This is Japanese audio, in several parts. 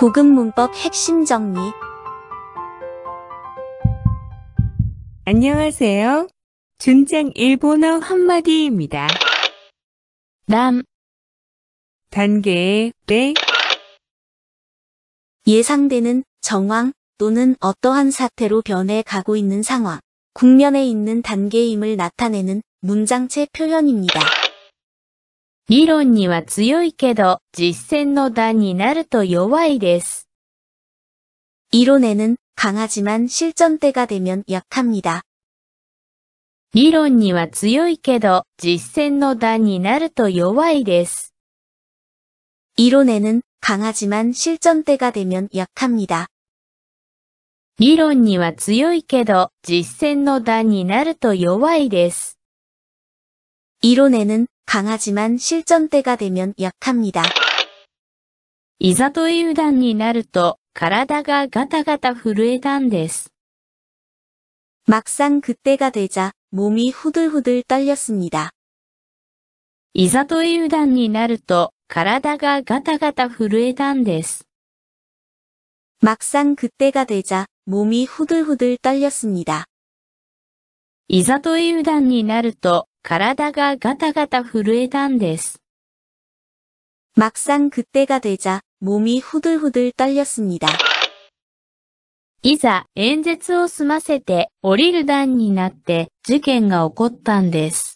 고급 문법 핵심 정리 안녕하세요. 준장 일본어 한마디입니다. 남, 단계의 배, 예상되는 정황 또는 어떠한 사태로 변해 가고 있는 상황, 국면에 있는 단계임을 나타내는 문장체 표현입니다. 理論には強いけど、実践の段になると弱いです。 이론에는 강하지만 실전 때가 되면 약합니다. 理論には強いけど、実践の段になると弱いです。 이론에는 강하지만 실전 때가 되면 약합니다. 理論には強いけど、実践の段になると弱いです。 이론에는 강하지만 실전 때가 되면 약합니다. いざという段になると、体がガタガタ震えたんです。 막상 그때가 되자 몸이 후들후들 떨렸습니다. いざという段になると、体がガタガタ震えたんです。 막상 그때가 되자 몸이 후들후들 떨렸습니다. いざという段になると、 体がガタガタ震えたんです。 막상 그때가 되자 몸이 후들후들 떨렸습니다. いざ演説を済ませて降りる段になって事件が起こったんです。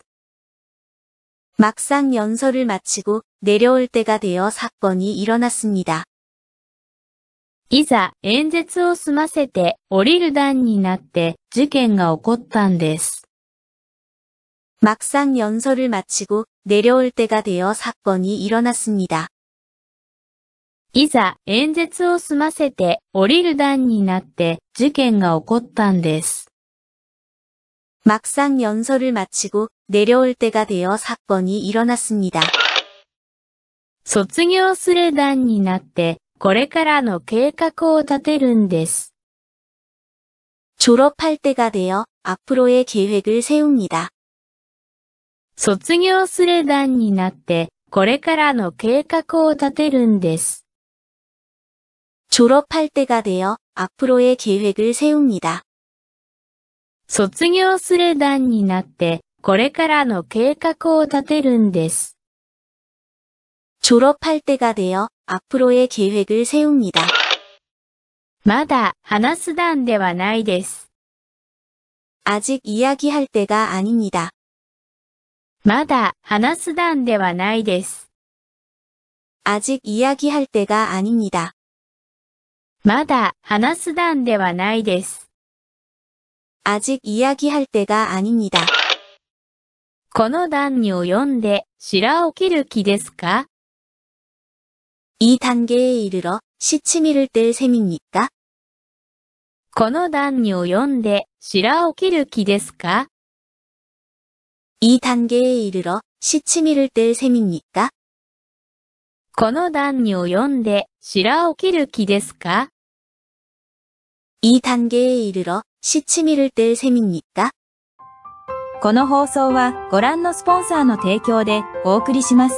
막상 연설을 마치고 내려올 때가 되어 사건이 일어났습니다. いざ演説を済ませて降りる段になって事件が起こったんです。 막상 연설을 마치고 내려올 때가 되어 사건이 일어났습니다. いざ演説を済ませて降りる段になって事件が起こったんです。 막상 연설을 마치고 내려올 때가 되어 사건이 일어났습니다. 卒業する段になってこれからの計画を立てるんです。 졸업할 때가 되어 앞으로의 계획을 세웁니다. 卒業する段になってこれからの計画を立てるんです。 졸업할 때가 되어 앞으로의 계획을 세웁니다. 卒業する段になってこれからの計画を立てるんです。 졸업할 때가 되어 앞으로의 계획을 세웁니다. まだ話す段ではないです。 아직 이야기할 때가 아닙니다. まだ話す段ではないです。 아직 이야기할 때가 아닙니다. まだ話す段ではないです。 아직 이야기할 때가 아닙니다. この段にを読んで白を切る気ですか 이 단계에 이르러 시치미를 뗄 셈입니까? この段にを読んで白を切る気ですか 이 단계에 이르러 시치미를 뗄 셈입니까? この段にを読んで白を切る気ですか 이 단계에 이르러 시치미를 뗄 셈입니까? この放送はご覧のスポンサーの提供でお送りします。